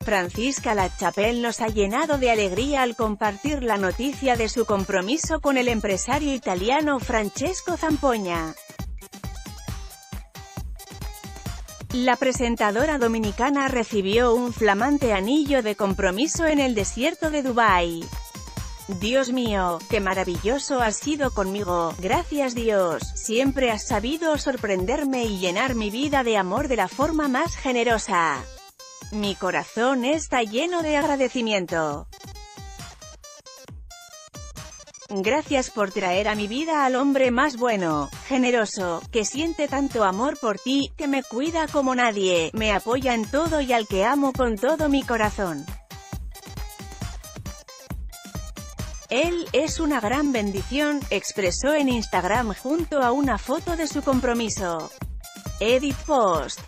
Francisca Lachapelle nos ha llenado de alegría al compartir la noticia de su compromiso con el empresario italiano Francesco Zampoña. La presentadora dominicana recibió un flamante anillo de compromiso en el desierto de Dubái. Dios mío, qué maravilloso has sido conmigo, gracias Dios, siempre has sabido sorprenderme y llenar mi vida de amor de la forma más generosa. Mi corazón está lleno de agradecimiento. Gracias por traer a mi vida al hombre más bueno, generoso, que siente tanto amor por ti, que me cuida como nadie, me apoya en todo y al que amo con todo mi corazón. Él es una gran bendición, expresó en Instagram junto a una foto de su compromiso. Edit Post.